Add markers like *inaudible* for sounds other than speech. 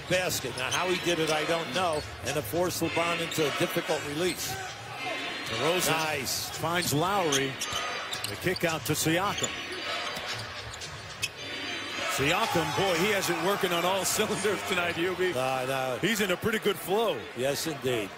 the basket. Now, how he did it, I don't know. And it forced LeBron into a difficult release. DeRozan Nice. finds Lowry. The kick out to Siakam. Siakam, boy, he has it working on all *laughs* cylinders tonight, Hubie. Uh, no. He's in a pretty good flow. Yes, indeed.